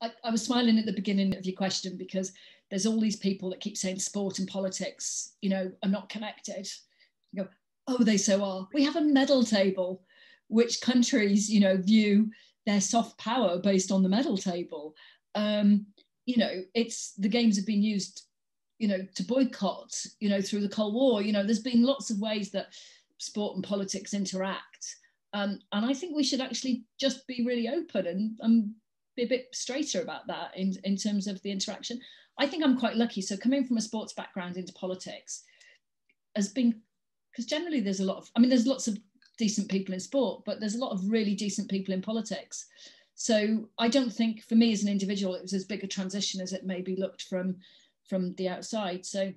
I, I, was smiling at the beginning of your question because there's all these people that keep saying sport and politics, you know, are not connected. You go, oh, they so are. We have a medal table, which countries, you know, view their soft power based on the medal table. Um, you know, it's the games have been used, you know, to boycott, you know, through the Cold War. You know, there's been lots of ways that sport and politics interact. Um, and I think we should actually just be really open and, and be a bit straighter about that in, in terms of the interaction. I think I'm quite lucky. So coming from a sports background into politics has been because generally there's a lot of I mean there's lots of decent people in sport, but there's a lot of really decent people in politics. So I don't think for me as an individual it was as big a transition as it maybe looked from from the outside. So